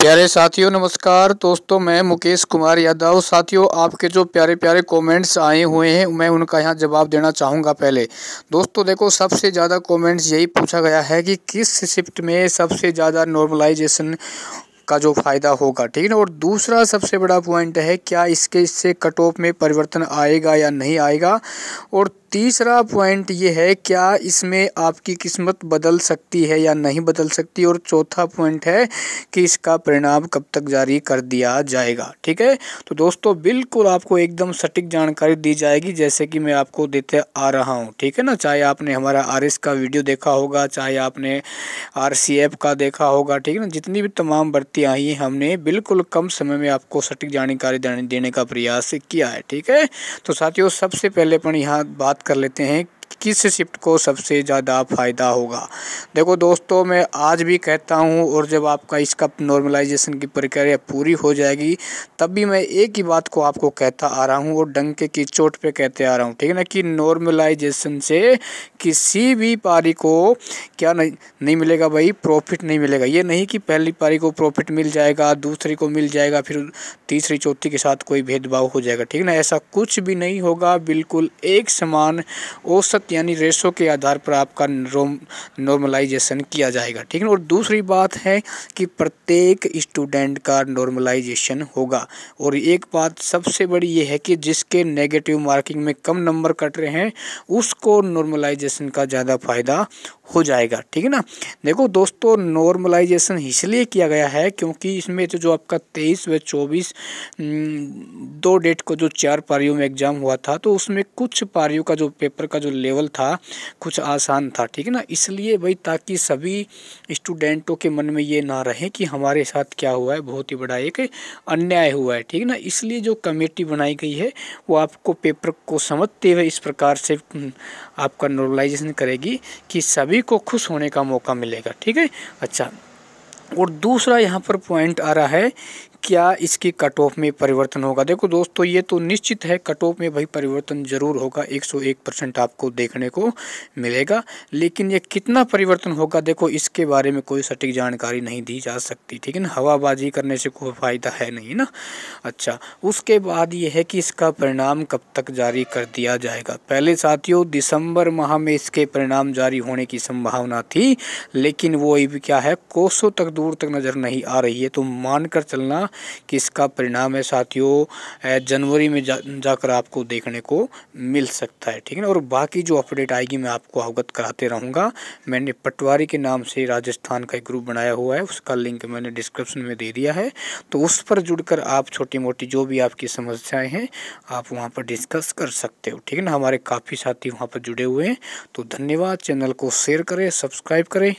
प्यारे साथियों, नमस्कार। दोस्तों, मैं मुकेश कुमार यादव। साथियों, आपके जो प्यारे प्यारे कमेंट्स आए हुए हैं, मैं उनका यहाँ जवाब देना चाहूँगा पहले। दोस्तों, देखो, सबसे ज़्यादा कमेंट्स यही पूछा गया है कि किस शिफ्ट में सबसे ज़्यादा नॉर्मलाइजेशन का जो फ़ायदा होगा, ठीक है ना? और दूसरा सबसे बड़ा पॉइंट है, क्या इसके, इससे कट ऑफ़ में परिवर्तन आएगा या नहीं आएगा? और तीसरा पॉइंट ये है, क्या इसमें आपकी किस्मत बदल सकती है या नहीं बदल सकती? और चौथा पॉइंट है कि इसका परिणाम कब तक जारी कर दिया जाएगा, ठीक है? तो दोस्तों, बिल्कुल आपको एकदम सटीक जानकारी दी जाएगी, जैसे कि मैं आपको देते आ रहा हूँ, ठीक है ना? चाहे आपने हमारा आर का वीडियो देखा होगा, चाहे आपने आर का देखा होगा, ठीक है ना? जितनी भी तमाम भर्ती आई हैं हमने बिल्कुल कम समय में आपको सटीक जानकारी देने का प्रयास किया है, ठीक है? तो साथियों, सबसे पहले अपन यहाँ बात कर लेते हैं किस शिफ्ट को सबसे ज़्यादा फ़ायदा होगा? देखो दोस्तों, मैं आज भी कहता हूँ, और जब आपका इसका नॉर्मलाइजेशन की प्रक्रिया पूरी हो जाएगी, तब भी मैं एक ही बात को आपको कहता आ रहा हूँ, और डंके की चोट पे कहते आ रहा हूँ, ठीक है ना? कि नॉर्मलाइजेशन से किसी भी पारी को क्या नहीं नहीं मिलेगा भाई प्रॉफिट नहीं मिलेगा। ये नहीं कि पहली पारी को प्रॉफिट मिल जाएगा, दूसरी को मिल जाएगा, फिर तीसरी, चौथी के साथ कोई भेदभाव हो जाएगा, ठीक है ना? ऐसा कुछ भी नहीं होगा, बिल्कुल एक समान औसत यानी रेशो के आधार पर आपका नॉर्मलाइजेशन किया जाएगा, ठीक है और दूसरी बात है कि प्रत्येक स्टूडेंट का नॉर्मलाइजेशन होगा। और एक बात सबसे बड़ी ये है कि जिसके नेगेटिव मार्किंग में कम नंबर कट रहे हैं, उसको नॉर्मलाइजेशन का ज़्यादा फ़ायदा हो जाएगा, ठीक है ना? देखो दोस्तों नॉर्मलाइजेशन इसलिए किया गया है क्योंकि इसमें तो जो आपका तेईस व चौबीस दो डेट को जो चार पारियों में एग्ज़ाम हुआ था तो उसमें कुछ पारियों का जो पेपर का जो लेवल था, कुछ आसान था, ठीक है ना? इसलिए भाई, ताकि सभी स्टूडेंटों के मन में ये ना रहे कि हमारे साथ क्या हुआ है, बहुत ही बड़ा एक अन्याय हुआ है, ठीक है ना? इसलिए जो कमेटी बनाई गई है, वो आपको पेपर को समझते हुए इस प्रकार से आपका नॉर्मलाइजेशन करेगी कि सभी सभी को खुश होने का मौका मिलेगा, ठीक है? अच्छा और दूसरा यहाँ पर पॉइंट आ रहा है क्या इसकी कट ऑफ़ में परिवर्तन होगा? देखो दोस्तों, ये तो निश्चित है कट ऑफ़ में भाई परिवर्तन ज़रूर होगा 101 परसेंट आपको देखने को मिलेगा, लेकिन ये कितना परिवर्तन होगा, देखो इसके बारे में कोई सटीक जानकारी नहीं दी जा सकती, ठीक है ना? हवाबाजी करने से कोई फ़ायदा है नहीं ना? अच्छा उसके बाद ये है कि इसका परिणाम कब तक जारी कर दिया जाएगा? पहले साथियों, दिसंबर माह में इसके परिणाम जारी होने की संभावना थी, लेकिन वो क्या है, कोसों तक दूर तक नज़र नहीं आ रही है तो मान कर चलना कि इसका परिणाम है साथियों जनवरी में जा, जाकर आपको देखने को मिल सकता है, ठीक है ना? और बाकी जो अपडेट आएगी मैं आपको अवगत कराते रहूँगा। मैंने पटवारी के नाम से राजस्थान का एक ग्रुप बनाया हुआ है, उसका लिंक मैंने डिस्क्रिप्शन में दे दिया है। तो उस पर जुड़कर आप छोटी मोटी जो भी आपकी समस्याएँ हैं, आप वहाँ पर डिस्कस कर सकते हो, ठीक है ना? हमारे काफ़ी साथी वहाँ पर जुड़े हुए हैं। तो धन्यवाद, चैनल को शेयर करें, सब्सक्राइब करें।